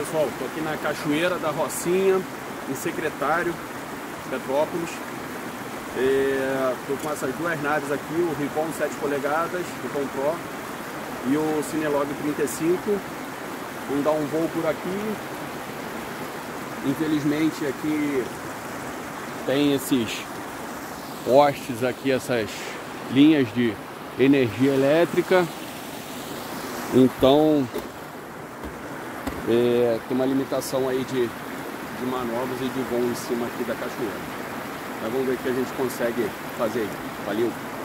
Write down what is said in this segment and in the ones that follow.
aqui na Cachoeira da Rocinha, em Secretário, Petrópolis. Estou é, com essas duas naves aqui, o Ricon 7 polegadas, Ricon Pro, e o Cinelog 35. Vamos dar um voo por aqui. Infelizmente aqui tem esses postes aqui, essas linhas de energia elétrica. Então é, tem uma limitação aí de, de manobras e de voo em cima aqui da cachoeira. Mas vamos ver o que a gente consegue fazer. Valeu!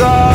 saw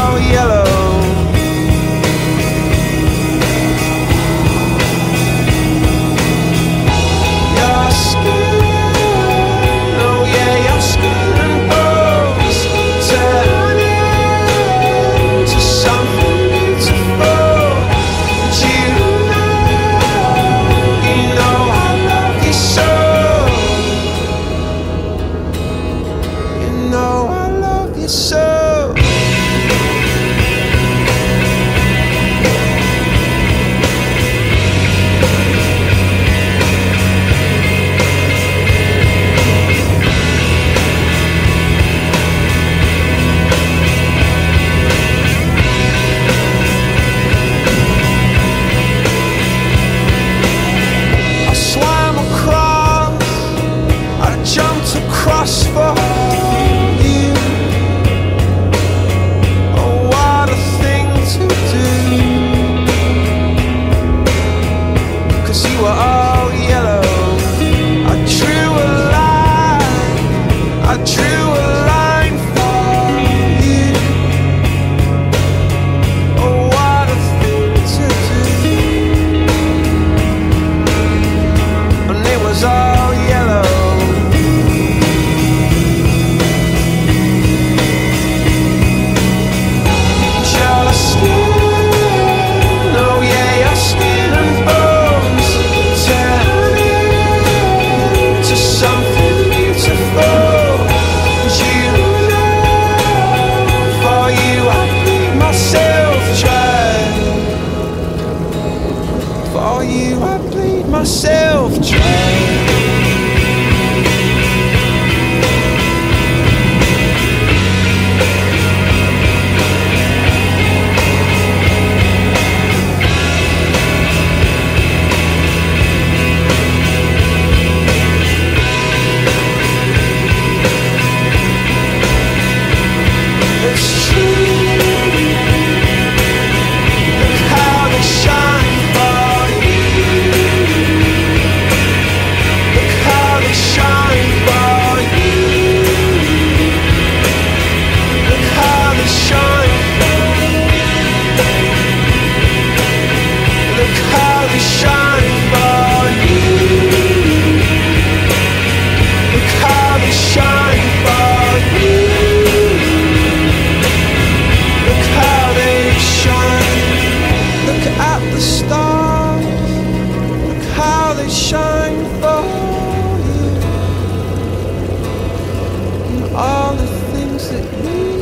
it.